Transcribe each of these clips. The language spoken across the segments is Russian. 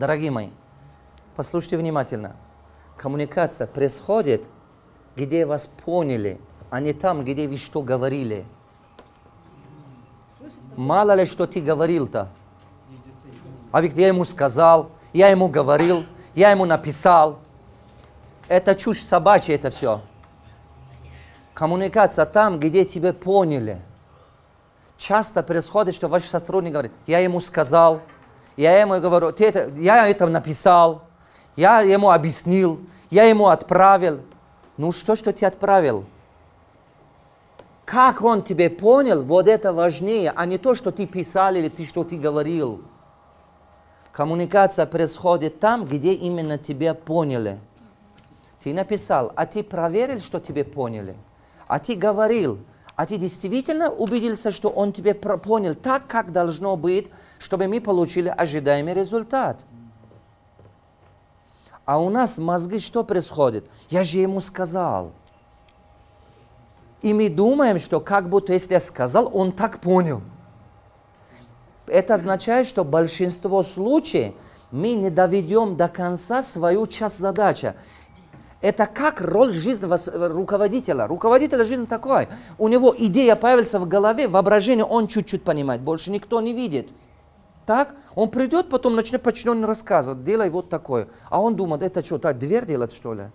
Дорогие мои, послушайте внимательно. Коммуникация происходит, где вас поняли, а не там, где вы что говорили. Мало ли, что ты говорил-то. А ведь я ему сказал, я ему говорил, я ему написал. Это чушь собачья, это все. Коммуникация там, где тебя поняли. Часто происходит, что ваш сотрудник говорит, я ему сказал, я ему говорю, ты это, я это написал, я ему объяснил, я ему отправил. Ну что, что ты отправил? Как он тебе понял, вот это важнее, а не то, что ты писал или ты, что ты говорил. Коммуникация происходит там, где именно тебя поняли. Ты написал, а ты проверил, что тебе поняли. А ты говорил, а ты действительно убедился, что он тебе понял так, как должно быть, чтобы мы получили ожидаемый результат. А у нас мозги что происходит? Я же ему сказал. И мы думаем, что как будто если я сказал, он так понял. Это означает, что большинство случаев мы не доведем до конца свою часть задачи. Это как роль жизни руководителя. Руководителя жизни такой. У него идея появится в голове, воображение он чуть-чуть понимает, больше никто не видит. Так? Он придет, потом начнет почнет рассказывать, делай вот такое. А он думает, это что, так дверь делать что ли?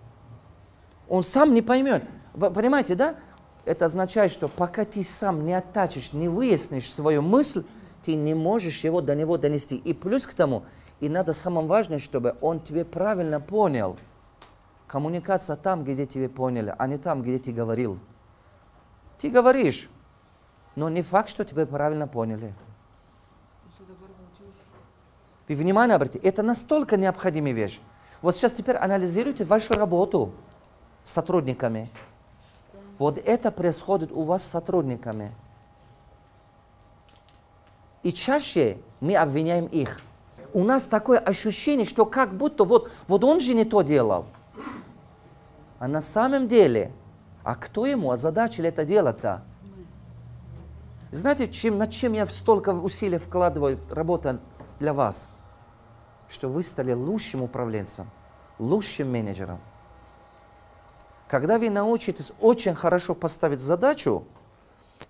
Он сам не поймет. Вы понимаете, да? Это означает, что пока ты сам не оттачишь, не выяснишь свою мысль, ты не можешь его до него донести. И плюс к тому, и надо самое важное, чтобы он тебе правильно понял. Коммуникация там, где тебе поняли, а не там, где ты говорил. Ты говоришь, но не факт, что тебя правильно поняли. Вы внимание обратите, это настолько необходимая вещь. Вот сейчас теперь анализируйте вашу работу с сотрудниками. Вот это происходит у вас с сотрудниками. И чаще мы обвиняем их. У нас такое ощущение, что как будто вот, вот он же не то делал. А на самом деле, а кто ему озадачил это дело-то? Знаете, чем, над чем я столько усилий вкладываю, работа для вас? Что вы стали лучшим управленцем, лучшим менеджером. Когда вы научитесь очень хорошо поставить задачу,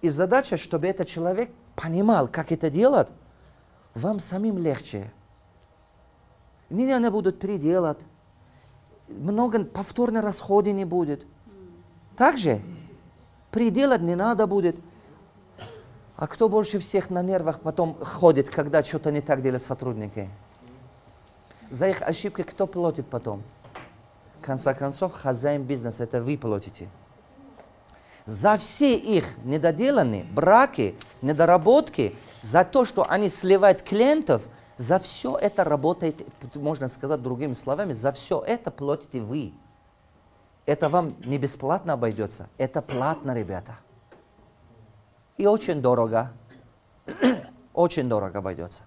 и задача, чтобы этот человек понимал, как это делать, вам самим легче. Не будут переделать. Много повторных расходов не будет. Также переделать не надо будет. А кто больше всех на нервах потом ходит, когда что-то не так делают сотрудники? За их ошибки кто платит потом? В конце концов, хозяин бизнеса, это вы платите. За все их недоделанные браки, недоработки, за то, что они сливают клиентов, за все это работает, можно сказать другими словами, за все это платите вы. Это вам не бесплатно обойдется, это платно, ребята. И очень дорого, очень дорого обойдется.